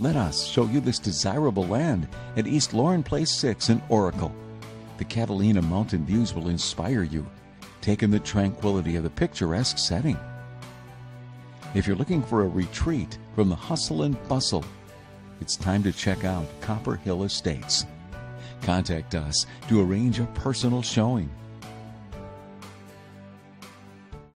Let us show you this desirable land at East Lauren Place 6 in Oracle. The Catalina mountain views will inspire you. Take in the tranquility of the picturesque setting. If you're looking for a retreat from the hustle and bustle, it's time to check out Copper Hill Estates. Contact us to arrange a personal showing